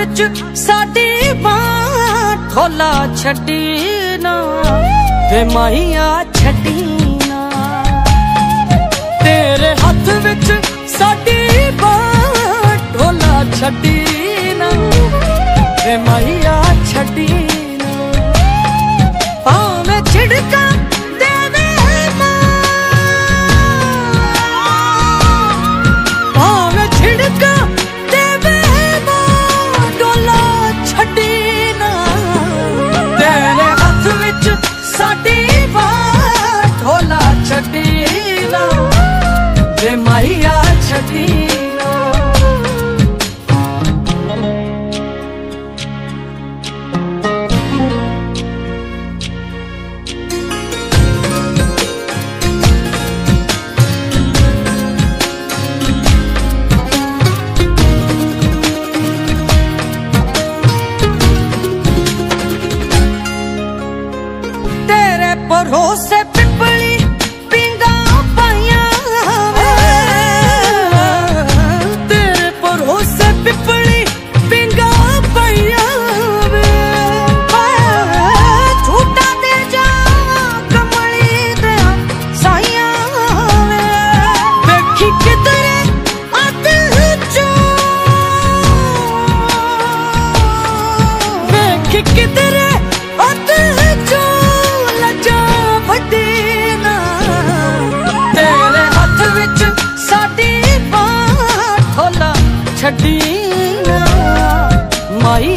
ਵਿੱਚ ਸਾਡੀ ਮਾਂ ਠੋਲਾ ਛੱਡੀ ਨਾ ਤੇ ਮਾਈਆ ਛੱਡੀ ਨਾ ਤੇਰੇ ਹੱਥ ਵਿੱਚ ਸਾਡੀ ਬਾਹ ਠੋਲਾ ਛੱਡੀ ਨਾ ਤੇ ਮਾਈਆ voz trí nào mấy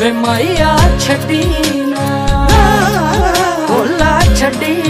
ਵੇ ਮਾਇਆ ਛੱਡੀ ਨਾ। ਕੋਲਾ ਛੱਡੀ